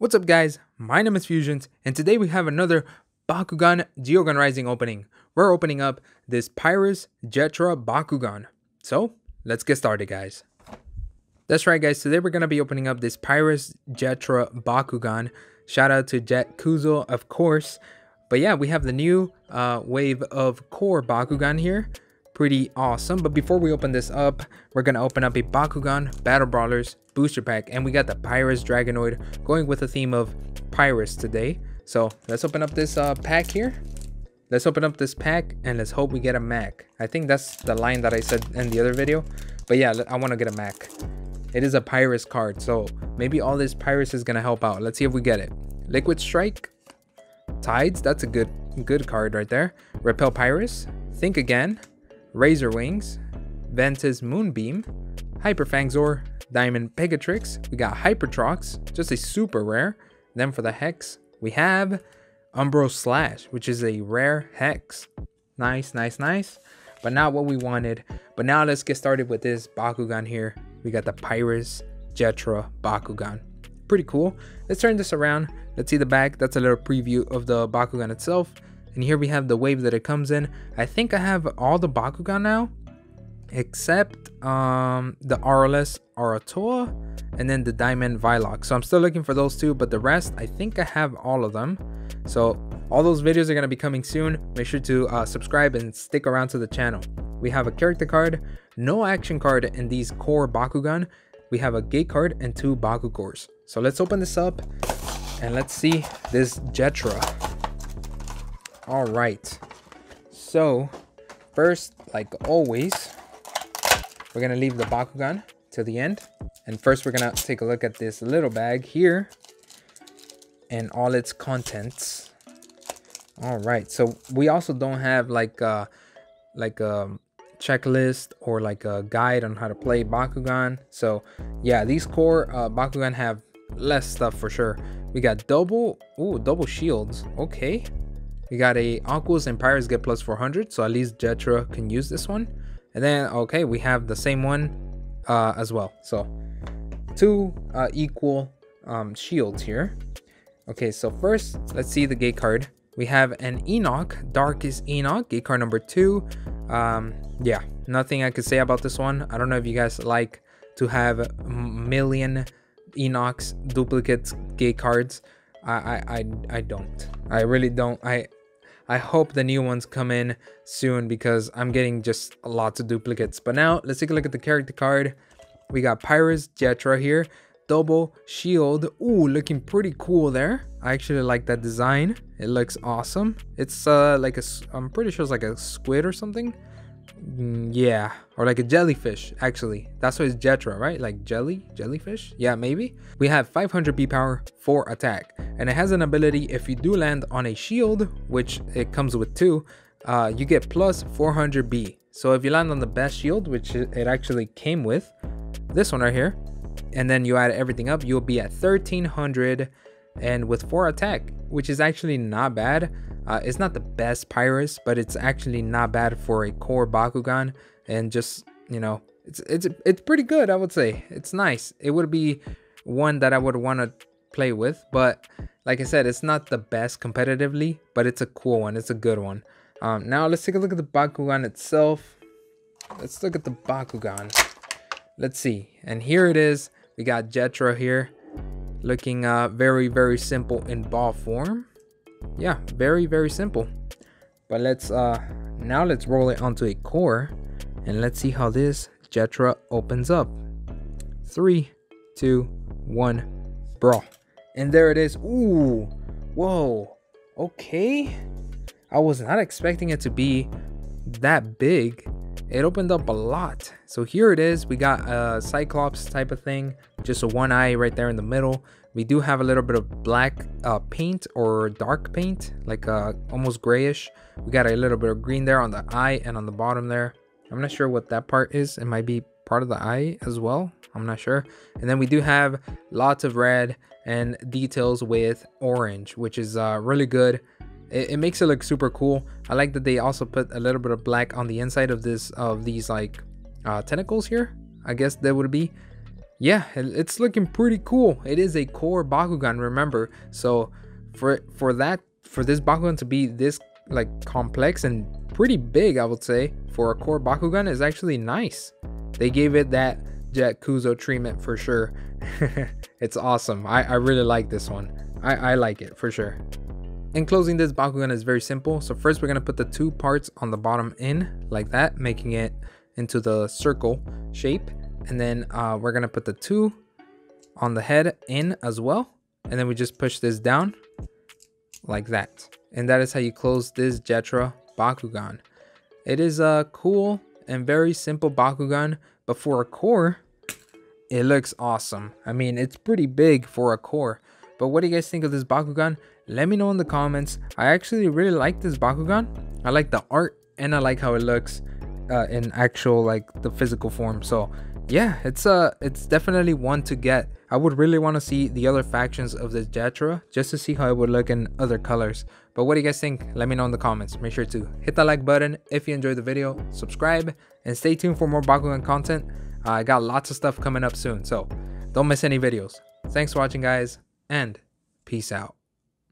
What's up guys, my name is FuZzionZ, and today we have another Bakugan Geogan Rising opening. We're opening up this Pyrus Jettra Bakugan. So, let's get started guys. That's right guys, today we're going to be opening up this Pyrus Jettra Bakugan. Shout out to Jett Kuso of course. But yeah, we have the new uh, wave of core Bakugan here pretty awesome. But before we open this up, we're gonna open up a Bakugan Battle Brawlers booster pack. And we got the Pyrus Dragonoid going with the theme of Pyrus today. So let's open up this uh, pack here. Let's open up this pack and let's hope we get a Mac. I think that's the line that I said in the other video. But yeah, I want to get a Mac. It is a Pyrus card, so maybe all this Pyrus is going to help out. Let's see if we get it. Liquid Strike. Tides, that's a good good card right there. Repel Pyrus. Think Again. Razor Wings, Ventus Moonbeam, Hyper Fangzor, Diamond Pegatrix, we got Hypertrox, just a super rare. Then for the Hex, we have Umbro Slash, which is a rare Hex. Nice, nice, nice. But not what we wanted. But now let's get started with this Bakugan here. We got the Pyrus Jettra Bakugan. Pretty cool. Let's turn this around. Let's see the back. That's a little preview of the Bakugan itself. And here we have the wave that it comes in. I think I have all the Bakugan now, except um, the RLS Aratoa and then the Diamond Vilok. So I'm still looking for those two, but the rest, I think I have all of them. So all those videos are going to be coming soon. Make sure to uh, subscribe and stick around to the channel. We have a character card, no action card in these core Bakugan. We have a gate card and two BakuCores. So let's open this up and let's see this Jettra. All right. So, first, like always, we're going to leave the Bakugan to the end. And first, we're going to take a look at this little bag here and all its contents. All right. So, we also don't have like a, uh, like a checklist or like a guide on how to play Bakugan. So, yeah, these core uh, Bakugan have less stuff for sure. We got double, ooh, double shields. Okay. We got a Uncles and Pyrus get plus 400, so at least Jettra can use this one. And then, okay, we have the same one uh, as well. So two uh, equal um, shields here. Okay, so first, let's see the gate card. We have an Enoch, Darkest Enoch, gate card number two. Um, yeah, nothing I could say about this one. I don't know if you guys like to have million Enochs duplicates gate cards. I, I, I, I don't. I really don't. I I hope the new ones come in soon because I'm getting just lots of duplicates. But now let's take a look at the character card. We got Pyrus Jettra here. Double shield. Ooh, looking pretty cool there. I actually like that design. It looks awesome. It's uh like a, I'm pretty sure it's like a squid or something. Mm, yeah, or like a jellyfish, actually. That's why it's Jettra, right? Like jelly, jellyfish? Yeah, maybe. We have 500 B power for attack, and it has an ability if you do land on a shield, which it comes with two, uh, you get plus 400 B. So if you land on the best shield, which it actually came with, this one right here, and then you add everything up, you'll be at 1300 and with 4 attack, which is actually not bad. Uh, it's not the best Pyrus, but it's actually not bad for a core Bakugan. And just, you know, it's it's it's pretty good, I would say. It's nice. It would be one that I would want to play with, but like I said, it's not the best competitively, but it's a cool one. It's a good one. Um, now let's take a look at the Bakugan itself. Let's look at the Bakugan. Let's see. And here it is. We got Jettra here. Looking uh, very, very simple in ball form yeah, very, very simple. But let's, uh, now let's roll it onto a core and let's see how this Jettra opens up. Three, two, one, brawl. And there it is. Ooh, whoa, okay. I was not expecting it to be that big. It opened up a lot. So here it is. We got a Cyclops type of thing. Just a one eye right there in the middle. We do have a little bit of black uh, paint or dark paint, like uh, almost grayish. We got a little bit of green there on the eye and on the bottom there. I'm not sure what that part is. It might be part of the eye as well. I'm not sure. And then we do have lots of red and details with orange, which is uh, really good. It, it, makes it look super cool. I like that they also put a little bit of black on the inside of this of these like uh, tentacles here. I guess that would be yeah, it's looking pretty cool. It is a core Bakugan, remember. So for for that for this Bakugan to be this like complex and pretty big, I would say, for a core Bakugan is actually nice. They gave it that Jett Kuso treatment for sure. it's awesome. I, I really like this one. I, I like it for sure. In closing this Bakugan is very simple. So first we're going to put the two parts on the bottom in like that, making it into the circle shape. And then uh, we're to put the two on the head in as well. And then we just push this down like that. And that is how you close this Jettra Bakugan. It is a cool and very simple Bakugan, but for a core, it looks awesome. I mean, it's pretty big for a core. But what do you guys think of this Bakugan? Let me know in the comments. I actually really like this Bakugan. I like the art and I like how it looks uh, in actual like the physical form. So yeah, it's uh it's definitely one to get. I would really want to see the other factions of the Jettra just to see how it would look in other colors. But what do you guys think? Let me know in the comments. Make sure to hit that like button if you enjoyed the video, subscribe, and stay tuned for more Bakugan content. Uh, I got lots of stuff coming up soon, so don't miss any videos. Thanks for watching guys, and peace out.